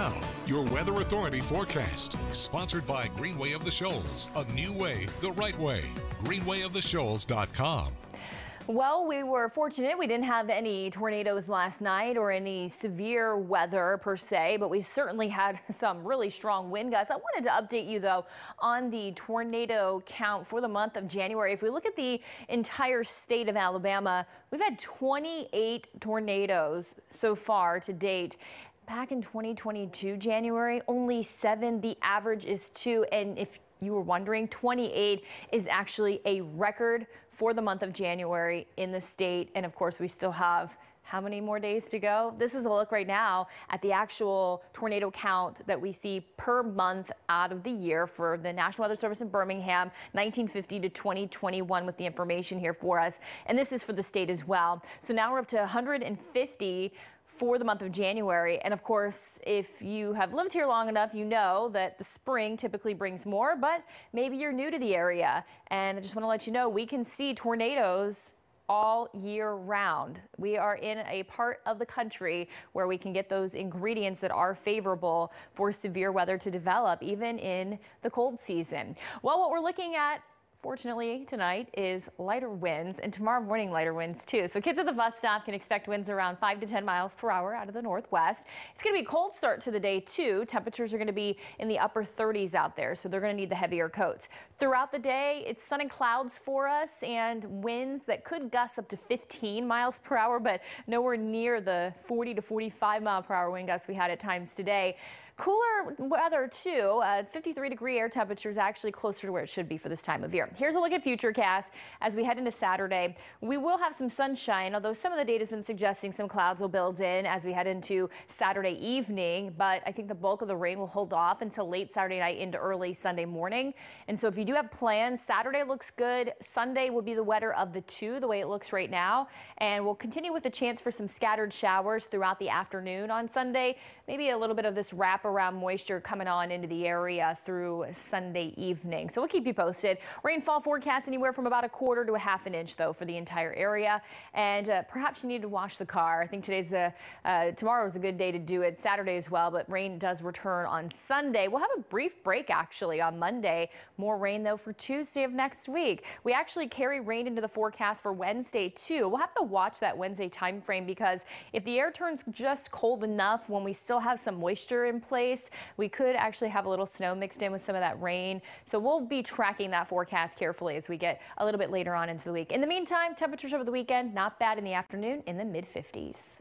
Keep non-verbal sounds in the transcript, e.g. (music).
Now, your Weather Authority forecast, sponsored by Greenway of the Shoals, a new way, the right way. Greenwayoftheshoals.com. Well, we were fortunate we didn't have any tornadoes last night or any severe weather per se, but we certainly had (laughs) some really strong wind gusts. I wanted to update you though on the tornado count for the month of January. If we look at the entire state of Alabama, we've had 28 tornadoes so far to date back in 2022 January only seven the average is two and if you were wondering 28 is actually a record for the month of January in the state. And of course, we still have how many more days to go? This is a look right now at the actual tornado count that we see per month out of the year for the National Weather Service in Birmingham, 1950 to 2021 with the information here for us. And this is for the state as well. So now we're up to 150 for the month of January. And of course, if you have lived here long enough, you know that the spring typically brings more, but maybe you're new to the area. And I just want to let you know we can see tornadoes all year round. We are in a part of the country where we can get those ingredients that are favorable for severe weather to develop, even in the cold season. Well, what we're looking at Fortunately, tonight is lighter winds and tomorrow morning lighter winds too. So kids at the bus stop can expect winds around 5 to 10 miles per hour out of the northwest. It's going to be a cold start to the day too. Temperatures are going to be in the upper 30s out there, so they're going to need the heavier coats. Throughout the day, it's sun and clouds for us and winds that could gust up to 15 miles per hour, but nowhere near the 40 to 45 mile per hour wind gusts we had at times today. Cooler weather too. Uh, 53 degree air temperatures actually closer to where it should be for this time of year. Here's a look at Futurecast as we head into Saturday. We will have some sunshine, although some of the data has been suggesting some clouds will build in as we head into Saturday evening. But I think the bulk of the rain will hold off until late Saturday night into early Sunday morning. And so if you do have plans, Saturday looks good. Sunday will be the wetter of the two, the way it looks right now. And we'll continue with a chance for some scattered showers throughout the afternoon on Sunday. Maybe a little bit of this wrap around moisture coming on into the area through Sunday evening. So we'll keep you posted. Rainfall forecast anywhere from about a quarter to a half an inch though for the entire area. And uh, perhaps you need to wash the car. I think today's a, uh, tomorrow is a good day to do it. Saturday as well, but rain does return on Sunday. We'll have a brief break actually on Monday. More rain though for Tuesday of next week. We actually carry rain into the forecast for Wednesday too. We'll have to watch that Wednesday time frame because if the air turns just cold enough when we still have some moisture in place, we could actually have a little snow mixed in with some of that rain. So we'll be tracking that forecast carefully as we get a little bit later on into the week. In the meantime, temperatures over the weekend, not bad in the afternoon in the mid 50s.